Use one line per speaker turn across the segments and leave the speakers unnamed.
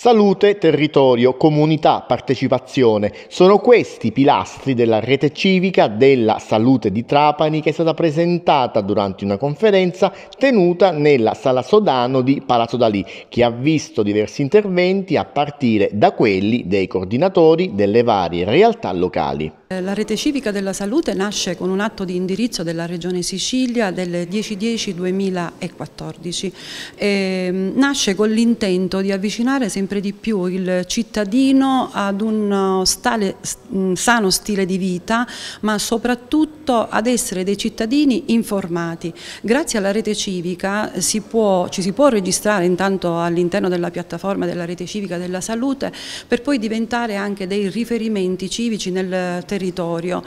Salute, territorio, comunità, partecipazione sono questi i pilastri della rete civica della salute di Trapani che è stata presentata durante una conferenza tenuta nella Sala Sodano di Palazzo Dalì che ha visto diversi interventi a partire da quelli dei coordinatori delle varie realtà locali.
Eh, la rete civica della salute nasce con un atto di indirizzo della Regione Sicilia del 10-10-2014. Eh, nasce con l'intento di avvicinare sempre di più il cittadino ad un stale, sano stile di vita, ma soprattutto ad essere dei cittadini informati. Grazie alla rete civica si può, ci si può registrare intanto all'interno della piattaforma della rete civica della salute per poi diventare anche dei riferimenti civici nel territorio territorio.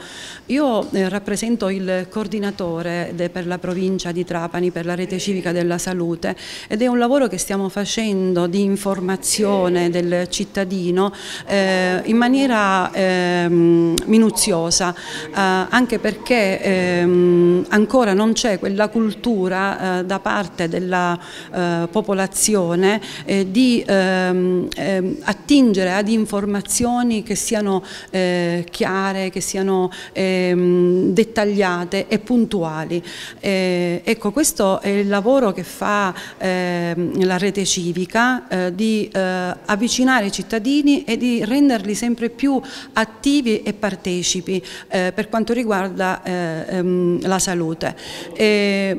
Io eh, rappresento il coordinatore per la provincia di Trapani per la rete civica della salute ed è un lavoro che stiamo facendo di informazione del cittadino eh, in maniera eh, minuziosa, eh, anche perché ehm, ancora non c'è quella cultura eh, da parte della eh, popolazione di ehm, ehm, attingere ad informazioni che siano chiare, che siano ehm, dettagliate e puntuali. Eh, ecco, questo è il lavoro che fa eh, la rete civica eh, di eh, avvicinare i cittadini e di renderli sempre più attivi e partecipi eh, per quanto riguarda eh, ehm, la salute,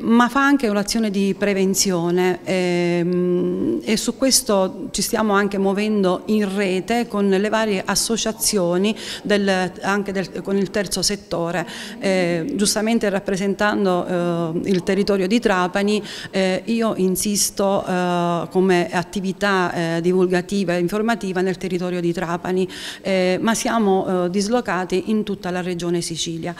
ma fa anche un'azione di prevenzione ehm, e su questo ci stiamo anche muovendo in rete con le varie associazioni del, anche del, con il terzo settore, eh, giustamente rappresentando eh, il territorio di Trapani, eh, io insisto eh, come attività eh, divulgativa e informativa nel territorio di Trapani, eh, ma siamo dislocati in tutta la regione Sicilia.